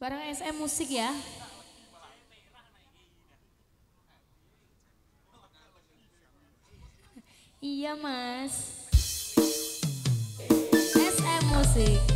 Bareng SM Musik ya. Iya mas. SM Musik.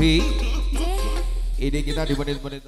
Ini kita di menit-menit